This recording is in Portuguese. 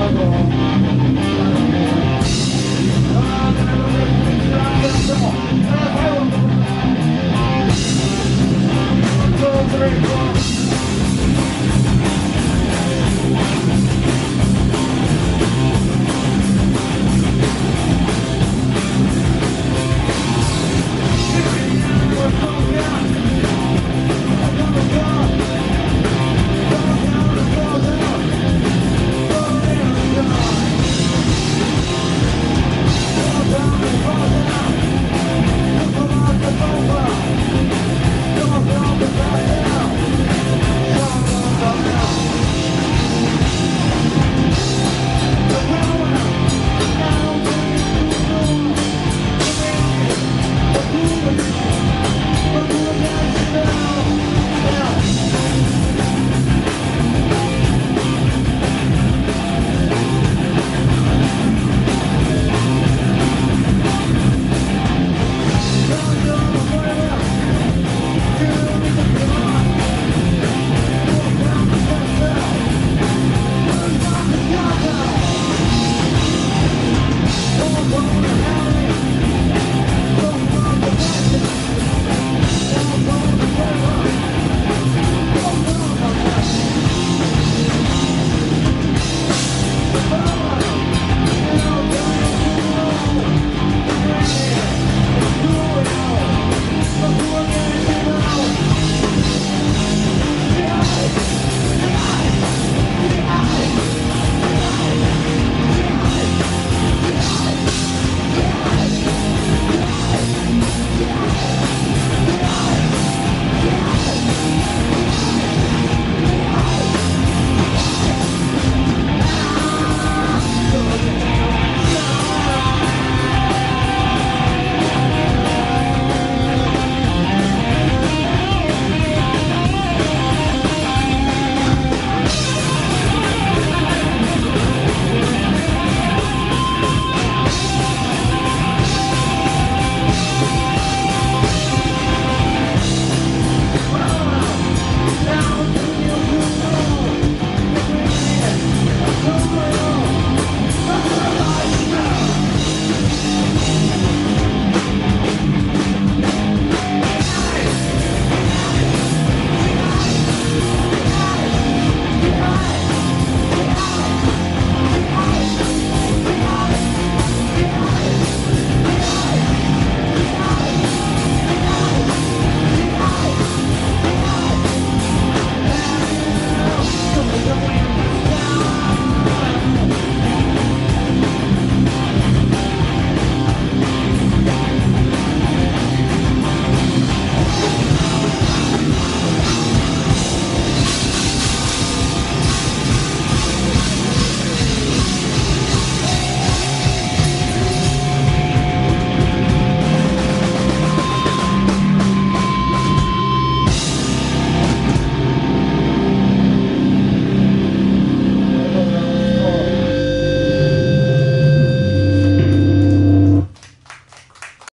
Three,